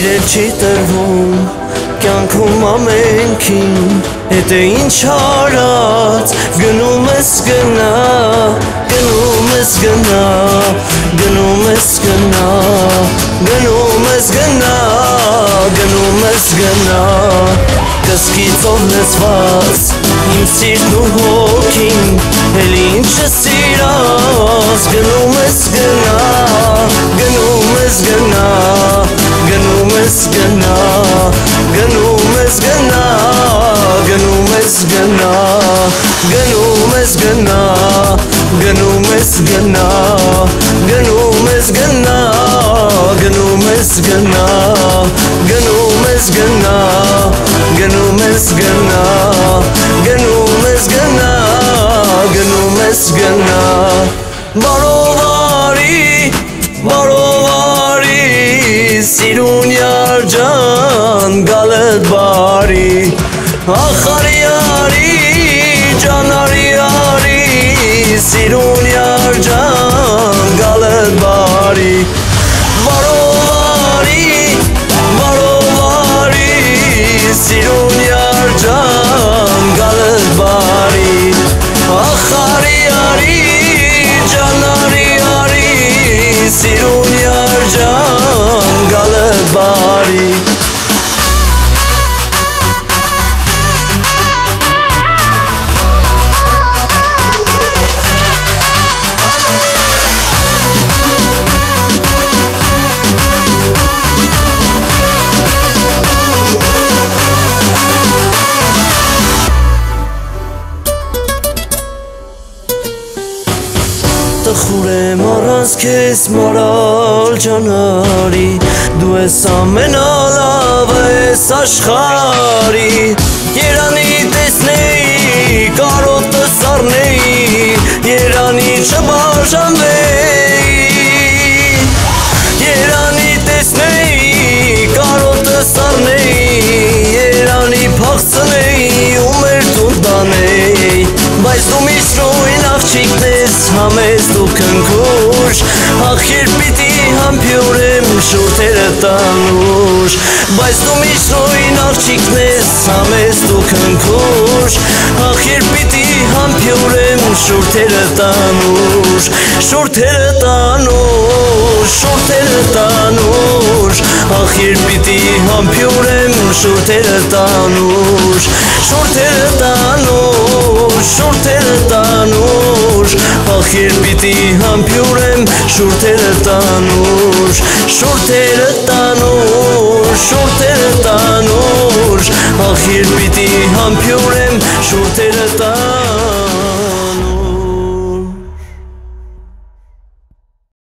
չի տրվում կյանքում ամենքին Հետ է ինչ արած գնում ես գնա գնում ես գնա գնում ես գնա գնում ես գնա գնում ես գնա կսկիցով լծված իմ սիրտն ու հոգին էլ ինչը սիրած መስገና ገኑ መስገና ገኑ መስገና ገኑ መስገና ገኑ መስገና ገኑ መስገና ገኑ መስገና ገኑ መስገና ገኑ መስገና ገኑ መስገና ገኑ መስገና። ባሮ Silun yarcan galet bari. Akar yari canar yari. Silun yarcan Տխուր եմ առանց քեզ մորալ ջանարի Դու ես ամենալավը ես աշխարի Երանի տեսնեի, Ախիր պիտի համբյուրեմ շուրթերը տանուշ Բայց դու միշտ նույն աղջիկն ես համես դու քնքուշ Ախիր պիտի համբյուրեմ շուրթերը տանուշ Շուրթերը տանուշ, շուրթերը տանուշ Ախիր պիտի համբյուրեմ շուրթերը տանուշ Շուրթերը տանուշ, շուրթերը տանուշ Ախիր պիտի համբյուրեմ շուրթերը տանուր, շուրթերը տանուր, շուրթերը տանուր, ախ իր պիտի համպյուրեմ շուրթերը